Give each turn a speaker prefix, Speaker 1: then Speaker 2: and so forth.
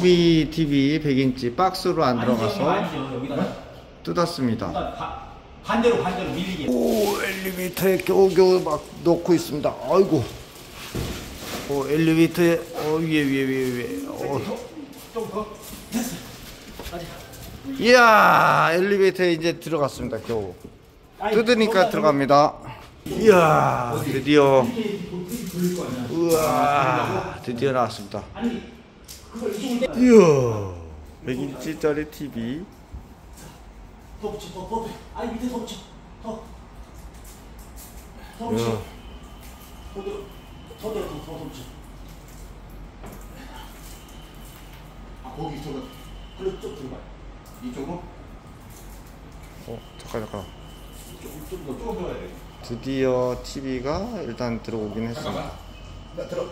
Speaker 1: TV TV 100인치 박스로 안 들어가서 뜯었습니다.
Speaker 2: 바- 반대로 반대로 밀리게.
Speaker 1: 오 엘리베이터에 겨우겨우 막 넣고 있습니다. 아이고. 오 엘리베이터에 어 위에 위에 위에 위에. 어.
Speaker 2: 좀 더 됐어. 아직.
Speaker 1: 이야 엘리베이터에 이제 들어갔습니다. 겨우.
Speaker 2: 아니,
Speaker 1: 뜯으니까 들어갑니다. 이야 드디어. 우와 드디어 나왔습니다. 이야 100인치짜리 TV
Speaker 2: 더 붙여 더, 더 붙여. 아니 밑에 더 붙여. 더. 더. 붙여. 더 들어. 더 들어 더, 더, 더 붙여. 아 거기 저거. 그래 좀 들어봐. 이쪽으로.
Speaker 1: 어 잠깐 잠깐
Speaker 2: 좀더 조금 들어야 돼.
Speaker 1: 드디어 TV가 일단 들어오긴 했습니다.
Speaker 2: 나 들어.